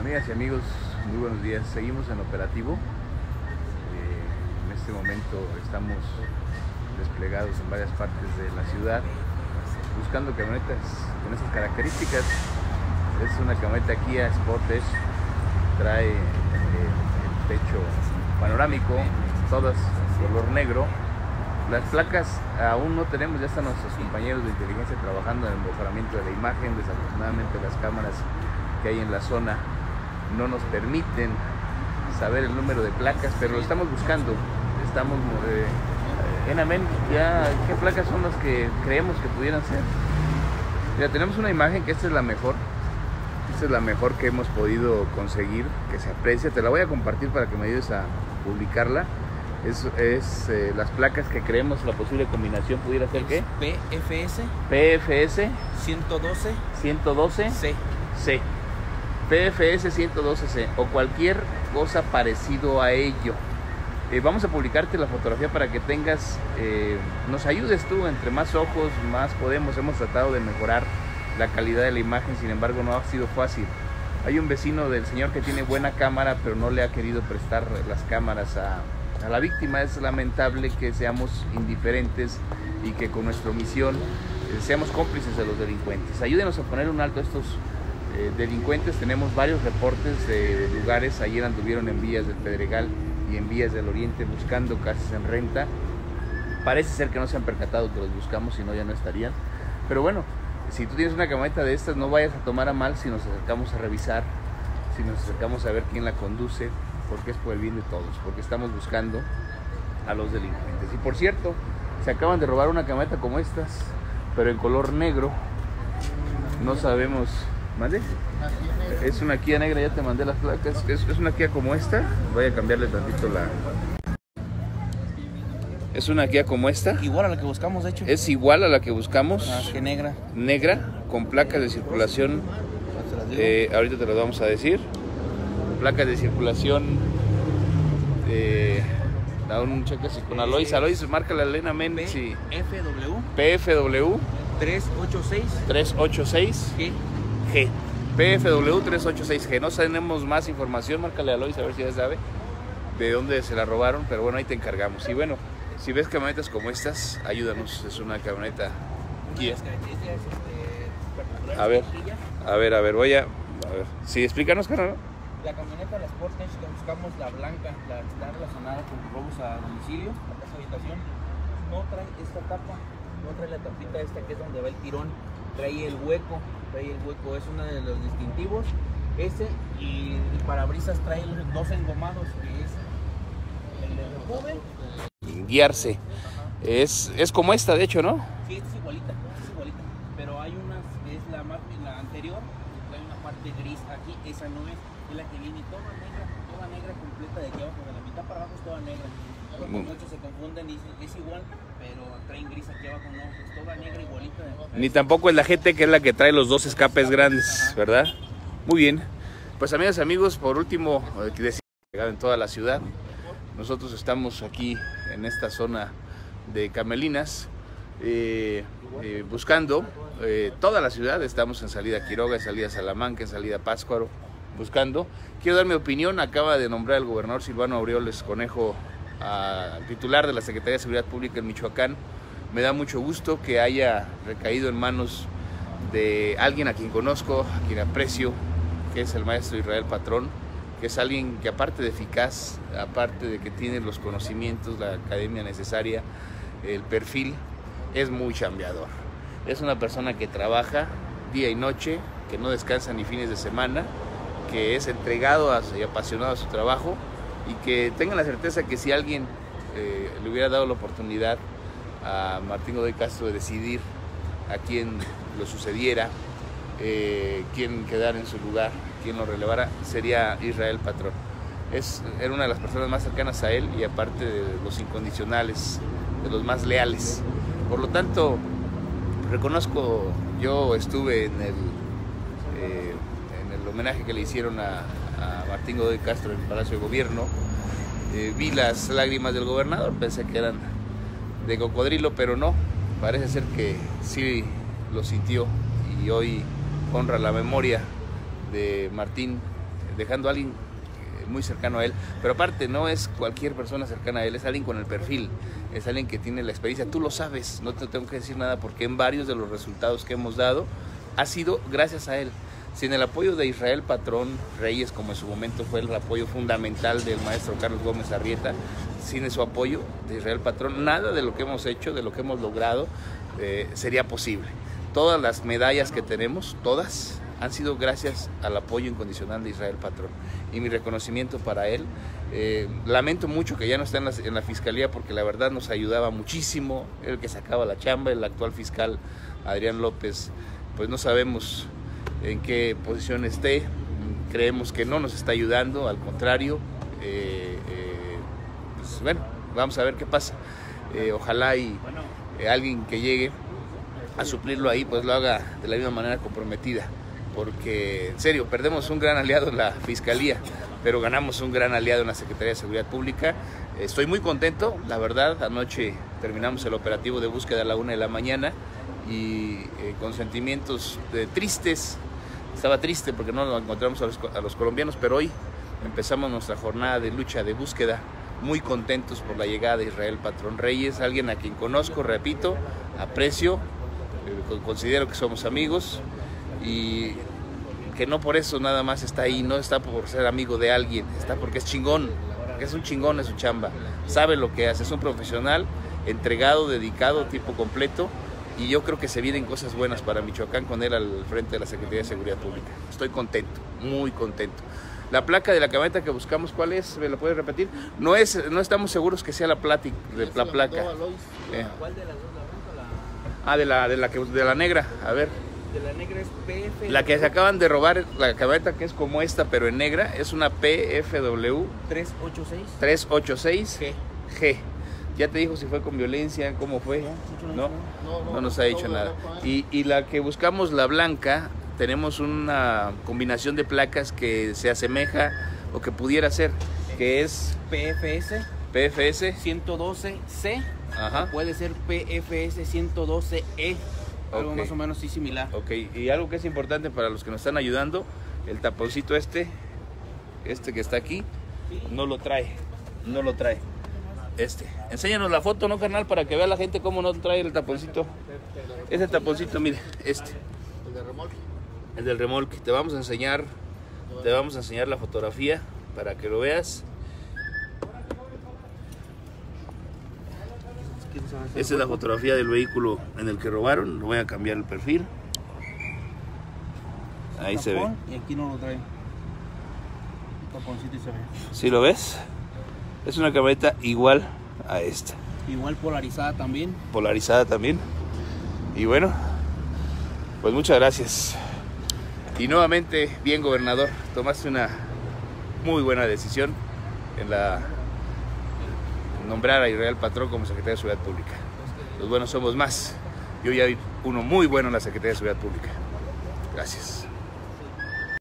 Amigas y amigos, muy buenos días. Seguimos en operativo. Eh, en este momento estamos desplegados en varias partes de la ciudad buscando camionetas con esas características. Es una camioneta Kia Sportage, trae eh, el techo panorámico, todas color negro. Las placas aún no tenemos, ya están nuestros compañeros de inteligencia trabajando en el mejoramiento de la imagen. Desafortunadamente las cámaras que hay en la zona no nos permiten saber el número de placas, pero lo estamos buscando. Estamos eh, en Amén, ya qué placas son las que creemos que pudieran ser. Ya tenemos una imagen que esta es la mejor. Esta es la mejor que hemos podido conseguir, que se aprecia. Te la voy a compartir para que me ayudes a publicarla. Es, es eh, las placas que creemos la posible combinación pudiera ser qué? PFS PFS 112 112 C. C. PFS 112C o cualquier cosa parecido a ello. Eh, vamos a publicarte la fotografía para que tengas, eh, nos ayudes tú, entre más ojos, más podemos. Hemos tratado de mejorar la calidad de la imagen, sin embargo no ha sido fácil. Hay un vecino del señor que tiene buena cámara, pero no le ha querido prestar las cámaras a, la víctima. Es lamentable que seamos indiferentes y que con nuestra omisión eh, seamos cómplices de los delincuentes. Ayúdenos a poner un alto a estos eh, delincuentes. Tenemos varios reportes de lugares. Ayer anduvieron en vías del Pedregal y en vías del Oriente buscando casas en renta. Parece ser que no se han percatado que los buscamos, si no ya no estarían. Pero bueno, si tú tienes una camioneta de estas, no vayas a tomar a mal si nos acercamos a revisar, si nos acercamos a ver quién la conduce, porque es por el bien de todos, porque estamos buscando a los delincuentes. Y por cierto, se acaban de robar una camioneta como estas, pero en color negro. No sabemos. ¿Mande? Es una Kia negra, ya te mandé las placas. Es, es una Kia como esta. Voy a cambiarle tantito la. Es una Kia como esta. Igual a la que buscamos, de hecho. Es igual a la que buscamos. Más que negra. Negra, con placas de circulación. Digo. eh, ahorita te las vamos a decir. Placas de circulación. Eh, da un cheque así con Alois. Alois, marca la Elena Méndez. y FW PFW 386 386 G. G. PFW 386G. No tenemos más información, márcale a Lois a ver si ya sabe de dónde se la robaron, pero bueno, ahí te encargamos. Y bueno, si ves camionetas como estas, ayúdanos. Es una camioneta Kia. A ver. A ver, a ver, voy a. A ver. Sí, explícanos, carnal. La camioneta, la Sportage, que buscamos la blanca, la que está relacionada con robos a domicilio, la casa habitación, no trae esta tapa, no trae la tapita esta que es donde va el tirón, trae el hueco, trae el hueco, es uno de los distintivos, ese y el parabrisas trae los dos engomados, que es el de Repube, Guiarse. Es, es como esta, de hecho, ¿no? sí, es igualita, es igualita, pero hay unas es la, mar- la anterior, que trae una parte gris aquí, esa no es, es la que viene toda negra, toda negra completa de aquí abajo, de la mitad para abajo es toda negra. Porque muchos se confunden y dicen es igual, pero traen gris aquí abajo, no, es toda negra igualita. Ni tampoco es la GT que es la que trae los dos escapes grandes, ¿verdad? Muy bien. Pues amigas y amigos, por último, eh, decir, en toda la ciudad. Nosotros estamos aquí en esta zona de Camelinas, eh, eh, buscando eh, toda la ciudad. Estamos en salida Quiroga, en salida Salamanca, en salida Pátzcuaro, buscando. Quiero dar mi opinión. Acaba de nombrar el gobernador Silvano Aureoles Conejo al titular de la Secretaría de Seguridad Pública en Michoacán. Me da mucho gusto que haya recaído en manos de alguien a quien conozco, a quien aprecio, que es el maestro Israel Patrón, que es alguien que aparte de eficaz, aparte de que tiene los conocimientos, la academia necesaria, el perfil, es muy chambeador. Es una persona que trabaja día y noche, que no descansa ni fines de semana, que es entregado y apasionado a su trabajo y que tenga la certeza que si alguien eh, le hubiera dado la oportunidad a Martín Godoy Castro de decidir a quién lo sucediera, eh, quién quedara en su lugar, quién lo relevara, sería Israel Patrón. Es, era una de las personas más cercanas a él y aparte de los incondicionales, de los más leales. Por lo tanto, reconozco, yo estuve en el, eh, en el homenaje que le hicieron a, a Martín Godoy Castro en el Palacio de Gobierno, eh, vi las lágrimas del gobernador, pensé que eran de cocodrilo, pero no, parece ser que sí lo sintió y hoy honra la memoria de Martín dejando a alguien eh, muy cercano a él, pero aparte no es cualquier persona cercana a él, es alguien con el perfil, es alguien que tiene la experiencia, tú lo sabes, no te tengo que decir nada porque en varios de los resultados que hemos dado ha sido gracias a él. Sin el apoyo de Israel Patrón Reyes, como en su momento fue el apoyo fundamental del maestro Carlos Gómez Arrieta, sin su apoyo de Israel Patrón, nada de lo que hemos hecho, de lo que hemos logrado, eh, sería posible. Todas las medallas que tenemos, todas, han sido gracias al apoyo incondicional de Israel Patrón. Y mi reconocimiento para él. Eh, lamento mucho que ya no esté en la, en la, fiscalía porque la verdad nos ayudaba muchísimo. El que sacaba la chamba, el actual fiscal Adrián López, pues no sabemos en qué posición esté. Creemos que no nos está ayudando, al contrario. Eh, eh, pues bueno, vamos a ver qué pasa. Eh, ojalá y eh, alguien que llegue a suplirlo ahí, pues lo haga de la misma manera comprometida. Porque, en serio, perdemos un gran aliado en la Fiscalía, pero ganamos un gran aliado en la Secretaría de Seguridad Pública. Estoy muy contento, la verdad. Anoche terminamos el operativo de búsqueda a la una de la mañana y eh, con sentimientos eh, tristes. Estaba triste porque no nos encontramos a los, a los, colombianos, pero hoy empezamos nuestra jornada de lucha, de búsqueda, muy contentos por la llegada de Israel Patrón Reyes, alguien a quien conozco, repito, aprecio, eh, considero que somos amigos y que no por eso nada más está ahí, no está por ser amigo de alguien, está porque es chingón, es un chingón en su chamba, sabe lo que hace, es un profesional entregado, dedicado, tipo completo y yo creo que se vienen cosas buenas para Michoacán con él al frente de la Secretaría de Seguridad Pública. Estoy contento, muy contento. La placa de la camioneta que buscamos, ¿cuál es? ¿Me lo puedes repetir? No es, no estamos seguros que sea la, plati, de, la placa. Eh. ¿Cuál de las dos, la la...? Ah, de la, de la, que, de la negra, a ver. De la negra es PF. La que se acaban de robar, la camioneta que es como esta, pero en negra, es una PFW 386. 386 G. G. Ya te dijo si fue con violencia, cómo fue, ¿no? No nos ha dicho nada. Y, y la que buscamos, la blanca, tenemos una combinación de placas que se asemeja o que pudiera ser, que es PFS PFS 112C. Ajá. Puede ser PFS 112E. Algo Ok. más o menos sí similar. Ok, y algo que es importante para los que nos están ayudando, el taponcito este, este que está aquí, no lo trae, no lo trae. Este. Enséñanos la foto, ¿no, carnal? Para que vea la gente cómo no trae el taponcito. Ese taponcito, mire, este. El de remolque. El del remolque. Te vamos a enseñar, te vamos a enseñar la fotografía para que lo veas. Esa es la fotografía del vehículo en el que robaron. Lo voy a cambiar el perfil. Ahí se ve. Y aquí no lo trae. Taponcito y se ve. ¿Sí lo ves? Es una camioneta igual a esta. Igual polarizada también. Polarizada también. Y bueno, pues muchas gracias. Y nuevamente, bien gobernador, tomaste una muy buena decisión en la en nombrar a Israel Patrón como secretario de Seguridad Pública. Los buenos somos más. Yo ya vi uno muy bueno en la Secretaría de Seguridad Pública. Gracias.